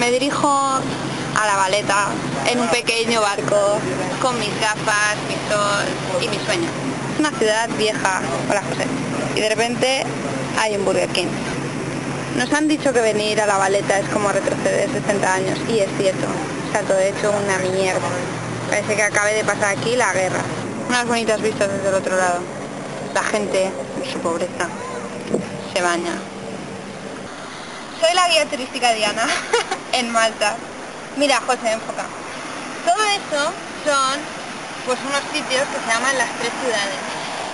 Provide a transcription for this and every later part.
Me dirijo a la baleta en un pequeño barco con mis gafas, mi sol y mi sueño. Una ciudad vieja, hola José. Y de repente hay un Burger King. Nos han dicho que venir a la baleta es como retroceder 60 años y es cierto, está todo hecho una mierda. Parece que acabe de pasar aquí la guerra. Unas bonitas vistas desde el otro lado. La gente, en su pobreza, se baña. Soy la guía turística Diana, en Malta. Mira, José, enfoca. Todo eso son pues unos sitios que se llaman las tres ciudades.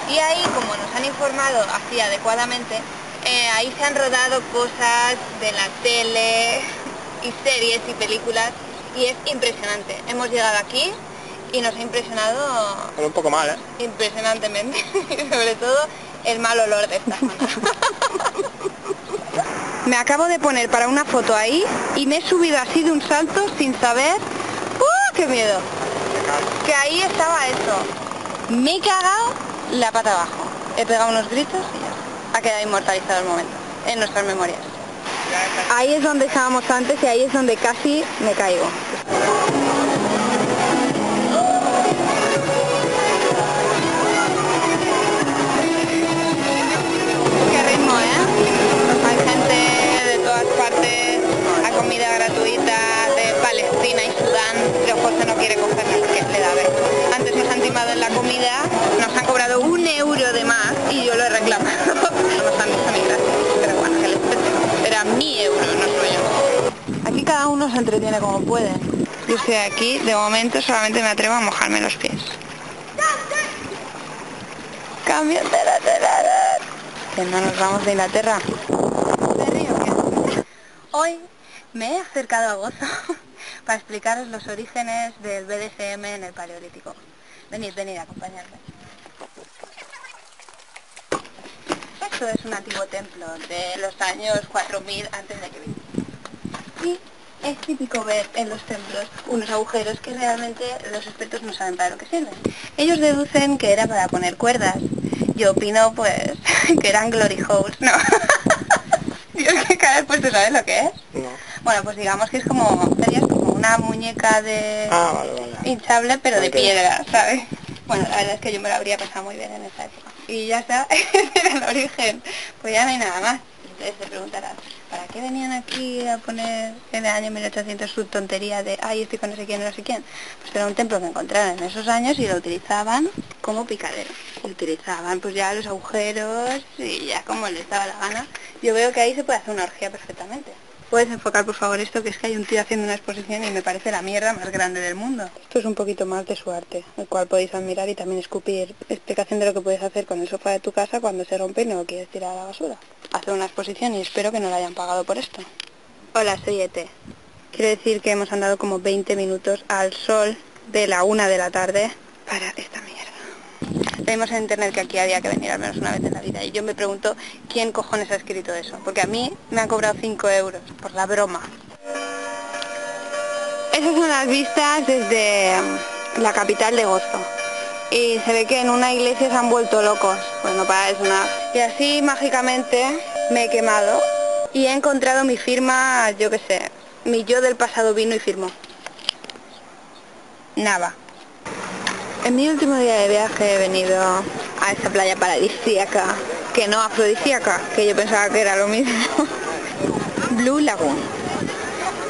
Y ahí, como nos han informado así adecuadamente, eh, ahí se han rodado cosas de la tele y series y películas y es impresionante. Hemos llegado aquí y nos ha impresionado... un poco mal, ¿eh? Impresionantemente. y sobre todo el mal olor de esta zona. me acabo de poner para una foto ahí y me he subido así de un salto sin saber... ¡Uh, qué miedo! Que ahí estaba eso. Me he cagado la pata abajo. He pegado unos gritos y ya ha quedado inmortalizado el momento en nuestras memorias. Ahí es donde estábamos antes y ahí es donde casi me caigo. Uno se entretiene como puede. Yo estoy aquí, de momento solamente me atrevo a mojarme los pies. Cambio de lateral. Que no nos vamos de Inglaterra. Hoy me he acercado a Gozo para explicaros los orígenes del BDSM en el Paleolítico. Venid, venid, acompañadme. Esto es un antiguo templo de los años 4000 antes de que Y es típico ver en los templos unos agujeros que realmente los expertos no saben para lo que sirven. Ellos deducen que era para poner cuerdas. Yo opino, pues, que eran glory holes, ¿no? Dios, qué cara pues ¿tú sabes lo que es? No. Bueno, pues digamos que es como, serías como una muñeca de Ah, vale, vale. hinchable, pero de piedra, ¿sabes? Bueno, la verdad es que yo me lo habría pasado muy bien en esa época. Y ya está, ese era el origen. Pues ya no hay nada más. Entonces te preguntarás, ¿para qué venían aquí a poner en el año 1800 su tontería de, ay, estoy con no sé quién, no sé quién? Pues era un templo que encontraron en esos años y lo utilizaban como picadero. Utilizaban pues ya los agujeros y ya como les daba la gana. Yo veo que ahí se puede hacer una orgía perfectamente. ¿Puedes enfocar por favor esto? Que es que hay un tío haciendo una exposición y me parece la mierda más grande del mundo. Esto es un poquito más de su arte, el cual podéis admirar y también escupir explicación de lo que puedes hacer con el sofá de tu casa cuando se rompe y no lo quieres tirar a la basura. Hacer una exposición y espero que no la hayan pagado por esto. Hola, soy Ete. Quiero decir que hemos andado como 20 minutos al sol de la una de la tarde para esta mierda. Vimos en internet que aquí había que venir al menos una vez en la vida y yo me pregunto quién cojones ha escrito eso, porque a mí me han cobrado 5 euros por la broma. Esas son las vistas desde mm, la capital de Gozo. Y se ve que en una iglesia se han vuelto locos. Pues no para eso nada. Y así mágicamente me he quemado y he encontrado mi firma, yo qué sé, mi yo del pasado vino y firmó. Nada. En mi último día de viaje he venido a esa playa paradisíaca, que no afrodisíaca, que yo pensaba que era lo mismo. Blue Lagoon.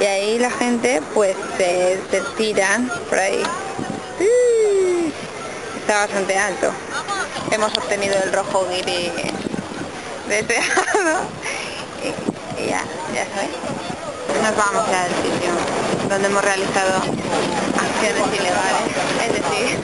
Y ahí la gente pues se, se tiran por ahí. Está bastante alto. Hemos obtenido el rojo guiri deseado. Y, ya, ya sabéis. Nos vamos ya del sitio donde hemos realizado acciones ilegales, es decir,